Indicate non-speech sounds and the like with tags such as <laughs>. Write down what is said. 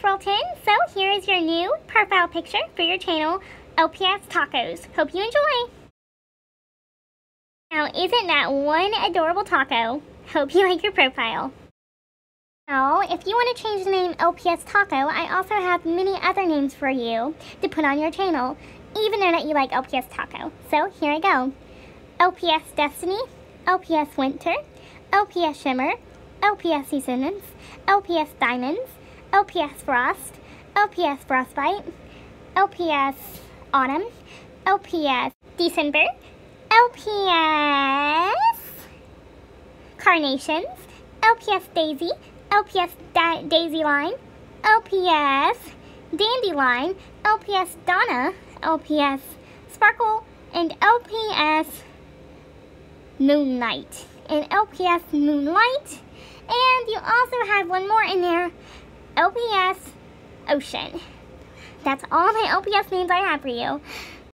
Swirl 10. So here is your new profile picture for your channel, LPS Tacos. Hope you enjoy. Now, isn't that one adorable taco? Hope you <laughs> like your profile. Now, if you want to change the name LPS Taco, I also have many other names for you to put on your channel, even though that you like LPS Taco. So here I go. LPS Destiny, LPS Winter, LPS Shimmer, LPS Seasons, LPS Diamonds, LPS Frost, LPS Frostbite, LPS Autumn, LPS December, LPS Carnations, LPS Daisy, LPS da Daisy Line, LPS Dandelion, LPS Donna, LPS Sparkle, and LPS Moonlight. And LPS Moonlight and you also have one more in there, LPS Ocean. That's all my LPS names I have for you.